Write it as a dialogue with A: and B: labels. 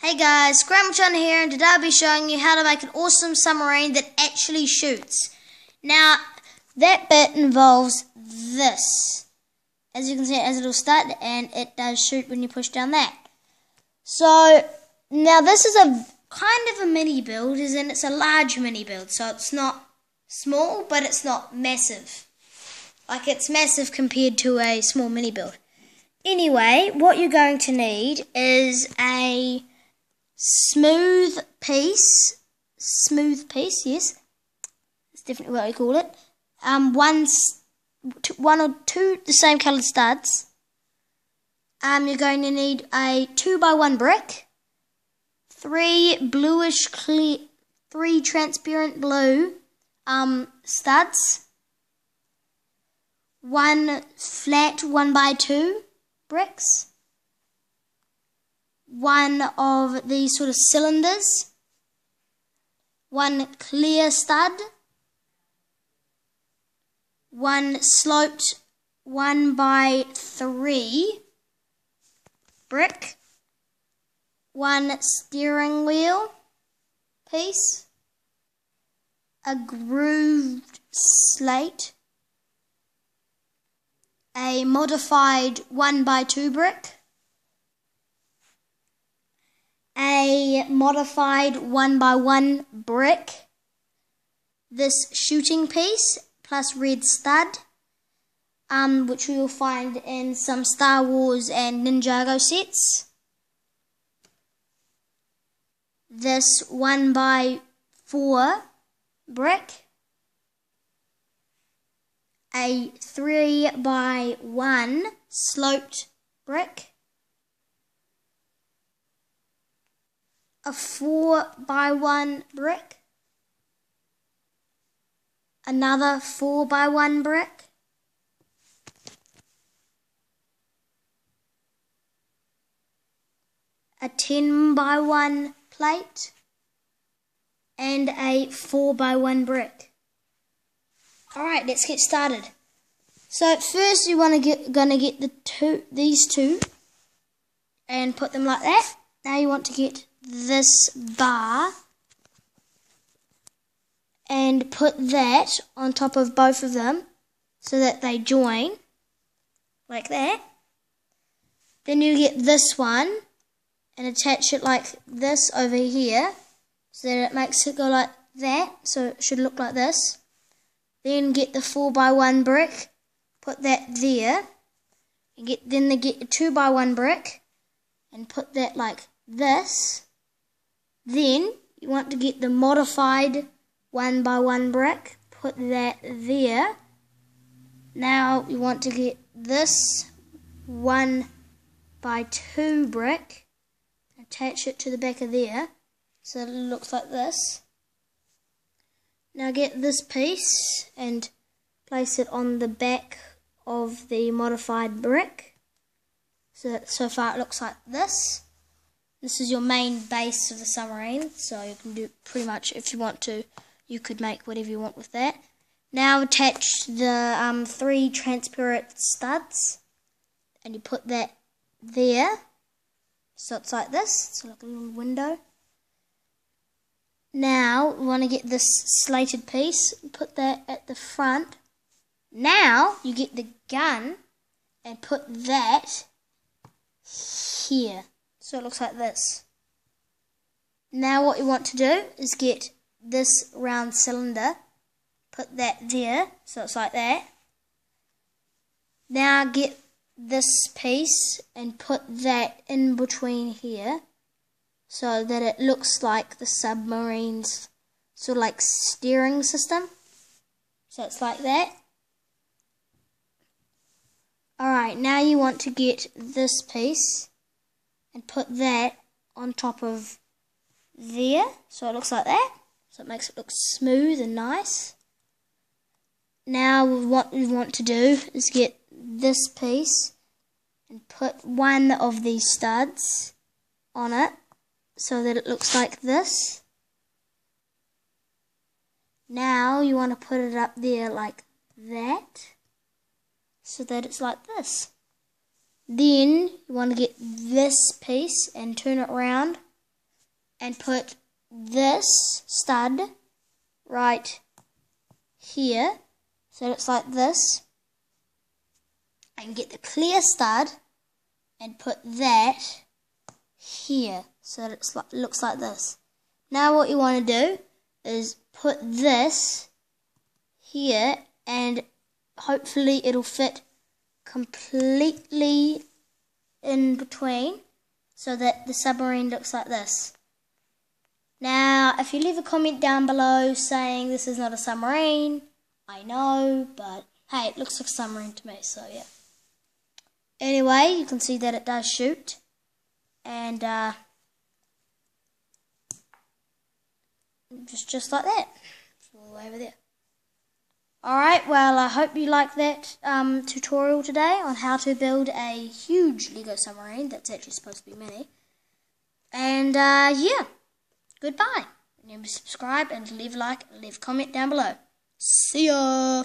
A: Hey guys, Scramble Channel here and today I'll be showing you how to make an awesome submarine that actually shoots. Now, that bit involves this. As you can see it has a little stud and it does shoot when you push down that. So, now this is a kind of a mini build, as in it's a large mini build. So it's not small, but it's not massive. Like it's massive compared to a small mini build. Anyway, what you're going to need is a smooth piece, smooth piece, yes, that's definitely what I call it. Um, one, one or two the same coloured studs. Um, you're going to need a two by one brick, three bluish clear, three transparent blue um, studs, one flat one by two bricks one of these sort of cylinders, one clear stud, one sloped one by three brick, one steering wheel piece, a grooved slate, a modified one by two brick, modified one by one brick, this shooting piece plus red stud, um, which we will find in some Star Wars and Ninjago sets. This one by four brick, a three by one sloped brick, a 4 by 1 brick, another 4 by 1 brick, a 10 by 1 plate, and a 4 by 1 brick. Alright, let's get started. So first you want to get gonna get the two these two and put them like that. Now you want to get this bar and put that on top of both of them so that they join like that. Then you get this one and attach it like this over here so that it makes it go like that so it should look like this. Then get the 4 by one brick, put that there. You get Then they get a 2 by one brick and put that like this. Then you want to get the modified one by one brick, put that there. Now you want to get this one by two brick, attach it to the back of there, so it looks like this. Now get this piece and place it on the back of the modified brick. So, so far it looks like this. This is your main base of the submarine, so you can do pretty much, if you want to, you could make whatever you want with that. Now attach the um, three transparent studs, and you put that there, so it's like this, it's like a little window. Now, we want to get this slated piece, put that at the front. Now, you get the gun and put that here. So it looks like this. Now what you want to do is get this round cylinder, put that there, so it's like that. Now get this piece and put that in between here so that it looks like the submarine's sort of like steering system. So it's like that. Alright, now you want to get this piece and put that on top of there so it looks like that. So it makes it look smooth and nice. Now what we want to do is get this piece and put one of these studs on it so that it looks like this. Now you want to put it up there like that so that it's like this then you want to get this piece and turn it around and put this stud right here. So it's like this. And get the clear stud and put that here. So it's like, looks like this. Now what you want to do is put this here and hopefully it'll fit completely in between so that the submarine looks like this. Now, if you leave a comment down below saying this is not a submarine, I know, but hey, it looks like a submarine to me, so yeah. Anyway, you can see that it does shoot. And, uh, just, just like that. It's all over there. Alright, well, I hope you like that um, tutorial today on how to build a huge Lego submarine that's actually supposed to be mini. And, uh, yeah, goodbye. Remember to subscribe and leave a like leave a comment down below. See ya!